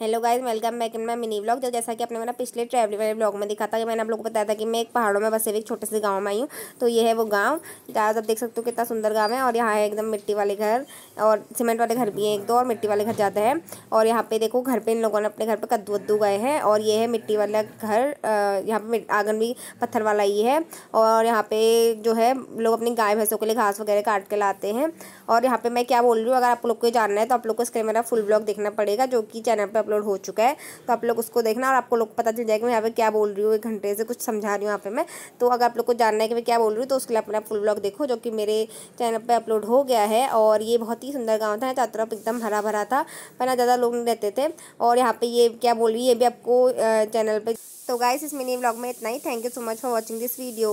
Hello guys welcome back in my mini blog जो जैसा कि आपने मेरा पिछले ट्रैवलिंग वाले ब्लॉग में दिखा था कि मैंने आप लोगों को बताया था कि मैं एक पहाड़ों में बसे हुए एक छोटे से गाँव में आई हूँ। तो ये है वो गाँव। जहाँ आप देख सकते हो कितना सुंदर गाँव है और यहाँ है एकदम मिट्टी वाले घर और सीमेंट वाले घर भी हैं एक दो और मिट्टी वाले घर जाते हैं। और यहाँ पे देखो घर पर इन लोगों ने अपने घर पर कद्दू वद्दू गए हैं और ये है मिट्टी वाला घर। यहाँ पर आँगन भी पत्थर वाला ही है और यहाँ पे जो है लोग अपनी गाय भैंसों के लिए घास वगैरह काट के लाते हैं। और यहाँ पर मैं क्या बोल रही हूँ, अगर आप लोग को जानना है तो आप लोग को इसके मेरा फुल ब्लॉग देखना पड़ेगा जो कि चैनल पर अपलोड हो चुका है तो आप लोग उसको देखना और आपको लोग पता चल जाएगा मैं यहाँ पे क्या बोल रही हूँ, एक घंटे से कुछ समझा रही हूँ यहाँ पे मैं। तो अगर आप लोग को जानना है कि मैं क्या बोल रही हूँ तो उसके लिए अपना फुल ब्लॉग देखो, जो कि मेरे चैनल पर अपलोड हो गया है। और ये बहुत ही सुंदर गाँव था चारों तरफ़ एकदम हरा भरा था, पर ज़्यादा लोग रहते थे। और यहाँ पे ये क्या बोल रही है, ये भी आपको चैनल पर तो गाइस इस मिनी ब्लॉग में इतना ही। Thank you so much for watching this video